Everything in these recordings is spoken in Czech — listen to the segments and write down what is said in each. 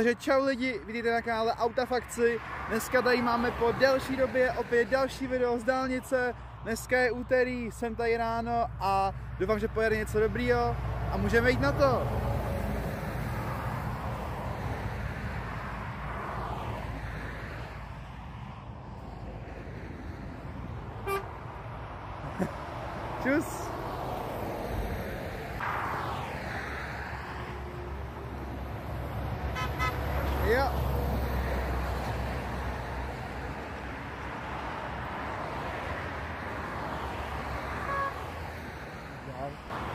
Takže čau lidi, vidíte na kanále Autafakci. Dneska tady máme po delší době opět další video z dálnice. Dneska je úterý, jsem tady ráno a doufám, že pojede něco dobrýho a můžeme jít na to. Čus. time.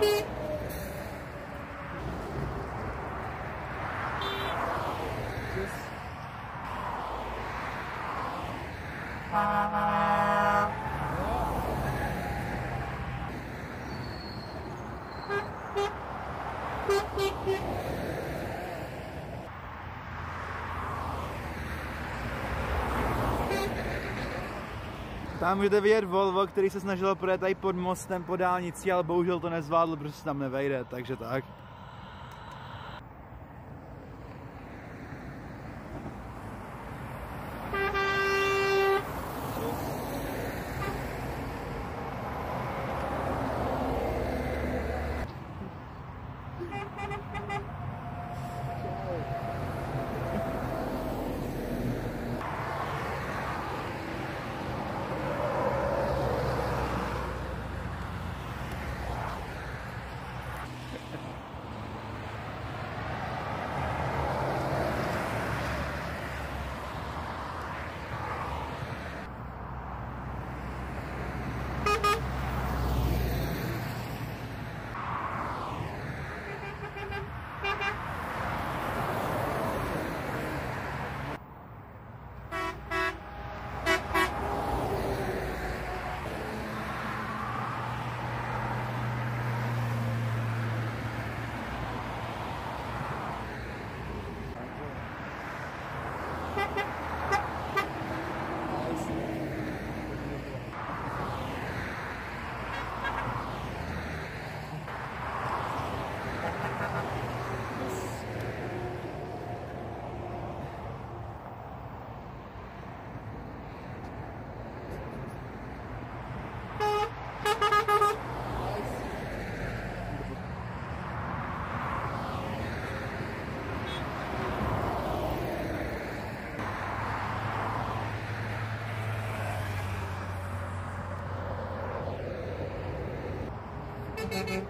Beep. Tam můžete vidět Volvo, který se snažil projet tady pod mostem po dálnici, ale bohužel to nezvládl, protože se tam nevejde, takže tak. Mm-hmm.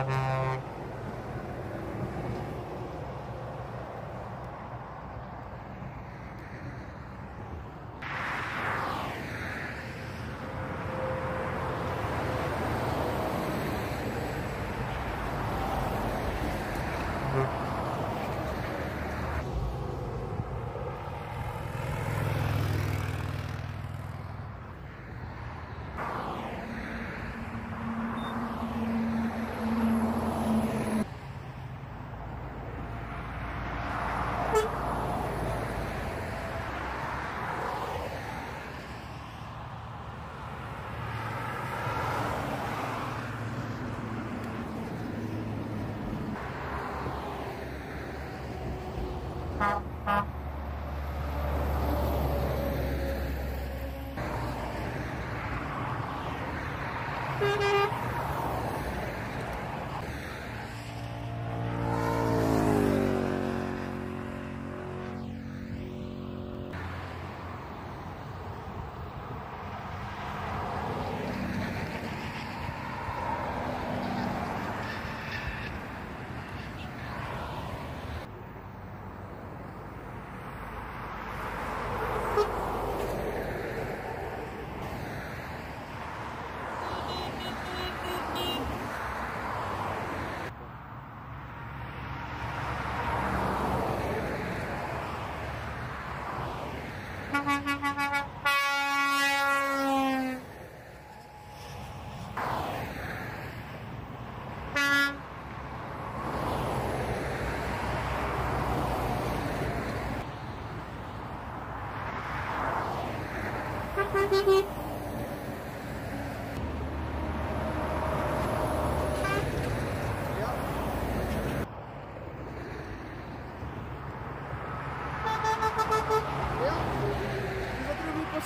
Mm-hmm.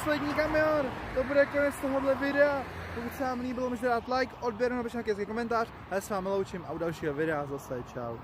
Poslední kamion. To bude konec tohohle videa. Pokud se vám líbilo, můžete dát like, odběr nebo nějaký komentář. A já se vám loučím a u dalšího videa zase čau.